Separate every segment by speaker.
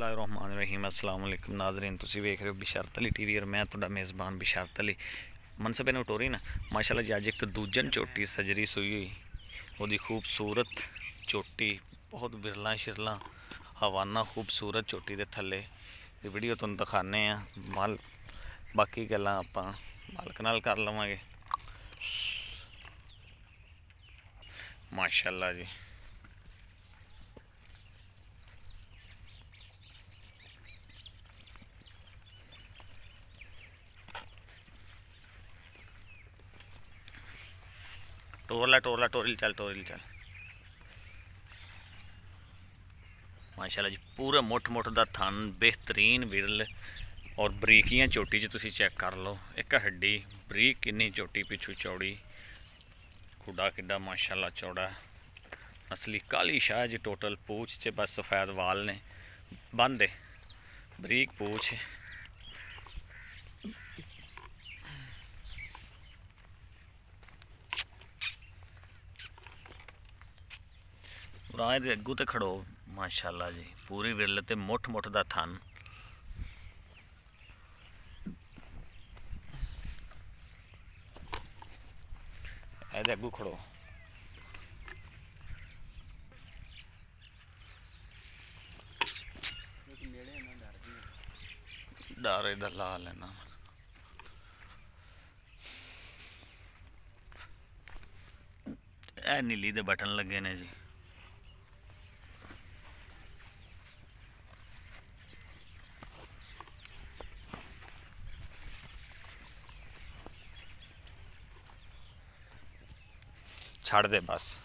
Speaker 1: ਰਹਿਮਾਨ ਰਹੀਮ ਅਸਲਾਮ ਅਲੈਕਮ ਨਾਜ਼ਰੀਨ ਤੁਸੀਂ ਵੇਖ ਰਹੇ ਹੋ ਬਿਸ਼ਰਤ ਅਲੀ ਟੀਵੀ ਔਰ ਮੈਂ ਤੁਹਾਡਾ ਮੇਜ਼ਬਾਨ ਬਿਸ਼ਰਤ ਅਲੀ ਮਨਸਬੇ ਨੂੰ ਟੋਰੀ ਨਾ ਮਾਸ਼ਾਅੱਲਾ ਜੀ ਅੱਜ ਇੱਕ ਦੂਜਨ ਝੋਟੀ ਸਜਰੀ ਸੂਈ ਹੋਈ ਉਹਦੀ ਖੂਬਸੂਰਤ ਝੋਟੀ ਬਹੁਤ ਬਿਰਲਾ ਸ਼ਿਰਲਾ ਹਵਾਨਾ ਖੂਬਸੂਰਤ ਝੋਟੀ ਦੇ ਥੱਲੇ ਇਹ ਵੀਡੀਓ ਤੁਹਾਨੂੰ ਦਿਖਾਣੇ ਆ ਮਾਲ ਬਾਕੀ ਗੱਲਾਂ ਆਪਾਂ ਮਾਲਕ ਨਾਲ ਕਰ ਲਵਾਂਗੇ ਮਾਸ਼ਾਅੱਲਾ ਜੀ टोरला टोरला टोरिल चल टोरिल चल ਮਾਸ਼ਾਅੱਲਾ ਜੀ ਪੂਰਾ ਮੁੱਠ ਮੁੱਠ ਦਾ ਥਣ ਬਿਹਤਰੀਨ ਵਿਰਲ ਔਰ ਬਰੀਕੀਆਂ ਝੋਟੀ 'ਚ ਤੁਸੀਂ ਚੈੱਕ ਕਰ ਲਓ ਇੱਕ ਹੱਡੀ ਬਰੀਕ ਕਿੰਨੀ ਝੋਟੀ ਪਿੱਛੂ ਚੌੜੀ ਖੁੱਡਾ ਕਿੱਡਾ ਮਾਸ਼ਾਅੱਲਾ ਚੌੜਾ ਅਸਲੀ ਕਾਲੀ ਸ਼ਾਹ ਜੀ ਟੋਟਲ ਪੂਛ 'ਚ ਬਸ ਸਫੈਦ ਵਾਲ ਨੇ ਬੰਦੇ ਬਰੀਕ ਪੂਛ ਰਾਏ ਦੇ ਅੱਗੂ ਤੇ ਖੜੋ ਮਾਸ਼ਾਅੱਲਾ ਜੀ ਪੂਰੀ ਵਿਰਲੇ ਤੇ ਮੁੱਠ ਮੁੱਠ ਦਾ ਥਣ ਇਹਦੇ ਅੱਗੂ ਖੜੋ ਡਰ ਇਹਦਾ ਲਾ ਲੈਣਾ ਇਹ ਨੀਲੀ ਦੇ ਬਟਨ ਲੱਗੇ ਨੇ ਜੀ ਛੱਡ ਦੇ ਬਸ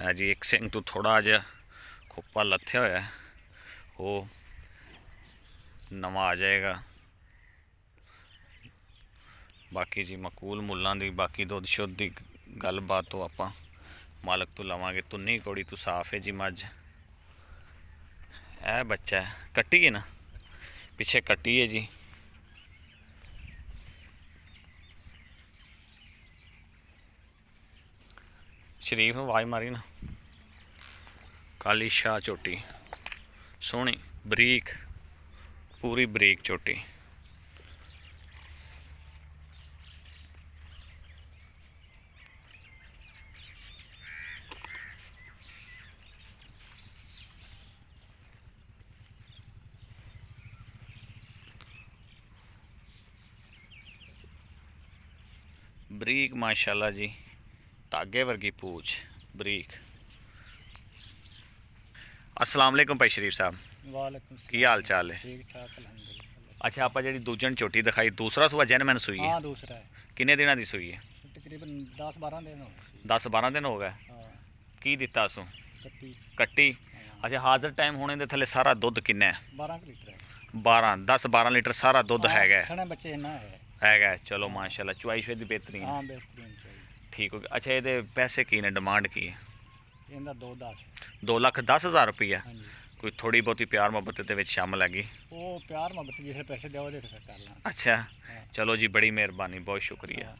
Speaker 1: ਹੈ ਜੀ ਇੱਕ ਸਿੰਘ ਤੋਂ ਥੋੜਾ ਜਿਹਾ ਖੋਪਾ ਲੱਥਿਆ ਹੋਇਆ ਹੈ। ਉਹ ਨਵਾਂ ਆ ਜਾਏਗਾ ਬਾਕੀ ਜੀ ਮਕੂਲ ਮੁੱਲਾਂ ਦੀ ਬਾਕੀ ਦੁੱਧ ਸ਼ੁੱਧ ਦੀ ਗੱਲਬਾਤ ਤੋਂ ਆਪਾਂ ਮਾਲਕ ਤੋਂ ਲਵਾਂਗੇ ਤੁੰਨੀ ਕੋੜੀ ਤੂੰ ਸਾਫ ਹੈ ਜੀ ਮੱਝ ਇਹ ਬੱਚਾ ਹੈ ਕੱਟੀ ਹੈ ਨਾ ਪਿੱਛੇ ਕੱਟੀ ਹੈ ਜੀ ਸ਼ਰੀਫ ਨੂੰ ਆਵਾਜ਼ ਮਾਰੀ ਨਾ ਕਾਲੀ ਸ਼ਾਹ ਚੋਟੀ ਸੋਹਣੀ ਬਰੀਕ ਪੂਰੀ ਬਰੀਕ ਚੋਟੀ ਬਰੀਕ ਮਾਸ਼ਾਅੱਲਾ ਜੀ ਧਾਗੇ ਵਰਗੀ ਪੂਛ ਬਰੀਕ। ਅਸਲਾਮ ਅਲੈਕੁਮ ਭਾਈ ਸ਼ਰੀਫ ਸਾਹਿਬ।
Speaker 2: ਵਾਲੇਕੁਮ
Speaker 1: ਕੀ ਹਾਲ ਚਾਲ ਹੈ?
Speaker 2: ਠੀਕ ਠਾਕ ਅਲਹਮਦੁਲਿਲਾ।
Speaker 1: ਅੱਛਾ ਆਪਾਂ ਜਿਹੜੀ ਦੂਜਣ ਝੋਟੀ ਦਿਖਾਈ ਦੂਸਰਾ ਸੂਆ ਜੈਨਮਨ ਸੂਈ ਹੈ।
Speaker 2: ਹਾਂ ਦੂਸਰਾ ਹੈ।
Speaker 1: ਕਿੰਨੇ ਦਿਨਾਂ ਦੀ ਸੂਈ ਹੈ?
Speaker 2: ਤਕਰੀਬਨ 10 12 ਦਿਨ ਹੋ ਗਏ।
Speaker 1: 10 12 ਦਿਨ ਹੋ ਗਏ।
Speaker 2: ਹਾਂ।
Speaker 1: ਕੀ ਦਿੱਤਾ ਸੂ
Speaker 2: ਕੱਟੀ।
Speaker 1: ਕੱਟੀ।
Speaker 2: ਹਾਂ,
Speaker 1: ਅੱਛਾ ਹਾਜ਼ਰ ਟਾਈਮ ਹੋਣੇ ਦੇ ਥੱਲੇ ਸਾਰਾ ਦੁੱਧ ਕਿੰਨਾ ਹੈ?
Speaker 2: 12 ਕੁ ਲੀਟਰ ਹੈ।
Speaker 1: 12 10 12 ਲੀਟਰ ਸਾਰਾ ਦੁੱਧ ਹੈਗਾ ਹੈ।
Speaker 2: ਸਣੇ ਬੱਚੇ ਇੰਨਾ ਹੈ।
Speaker 1: ਹੈਗਾ। ਚਲੋ ਮਾਸ਼ਾਅੱਲਾ ਚੁਆਈ ਸ਼ੁਆਈ ਦੀ ਬਿਹਤਰੀਨ। ਹੈ।
Speaker 2: ਹਾਂ ਬਿਹਤਰੀਨ
Speaker 1: ਠੀਕ ਹੋ ਗਿਆ। ਅੱਛਾ ਇਹਦੇ ਪੈਸੇ ਕੀ ਨੇ? ਡਿਮਾਂਡ ਕੀ ਹੈ?
Speaker 2: ਇਹਦਾ 2 10
Speaker 1: 2 ਲੱਖ 10 ਹਜ਼ਾਰ ਰੁਪਈਆ।
Speaker 2: ਹਾਂਜੀ।
Speaker 1: ਕੋਈ ਥੋੜੀ ਬਹੁਤੀ ਪਿਆਰ ਮੁਹੱਬਤ ਦੇ ਵਿੱਚ ਸ਼ਾਮਲ ਹੈਗੀ?
Speaker 2: ਉਹ ਪਿਆਰ ਮੁਹੱਬਤ ਜਿਸੇ ਪੈਸੇ ਦਿਓ ਉਹਦੇ ਤੇ ਫਿਰ ਕਰ ਲਾਂ
Speaker 1: ਅੱਛਾ। ਚਲੋ ਜੀ ਬੜੀ ਮਿਹਰਬਾਨੀ ਬਹੁਤ ਸ਼ੁਕਰੀਆ।